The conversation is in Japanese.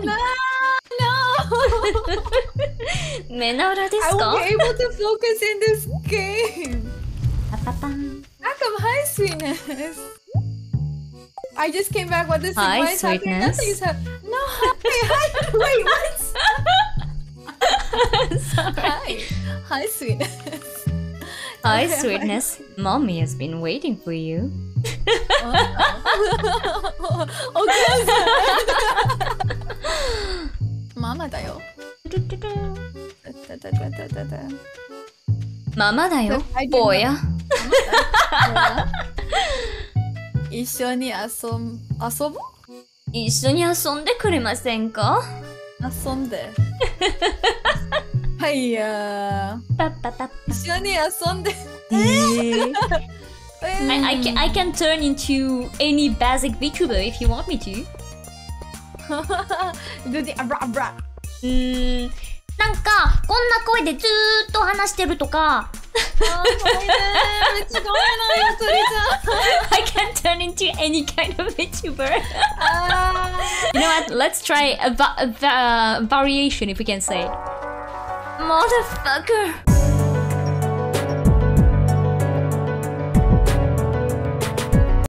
zombie. No, no. Menaura? I won't be able to focus in this game. Papapan. Akam, hi, sweetness. I just came back. What this? Hi, Why sweetness. No, hi, hi. Wait, what? Sorry. Hi. hi, sweetness. Hi, okay, sweetness. Hi. Mommy has been waiting for you. oh. oh okay. ママだよ、坊や。一緒に遊ん遊ぼ一緒に遊んでくれませんか遊んで。はいやーパッパパッパ。一緒に遊んで。えー I, I, can, I can turn into any basic VTuber if you want me to. Do the abra abra. うーん。なんか、こんな声でずーっと話してるとか、あー、ごめんね。めっちゃごめんな、ゆとり I can turn into any kind of。あ You know what? Let's try a, va- a va- variation if we can say. Motherfucker.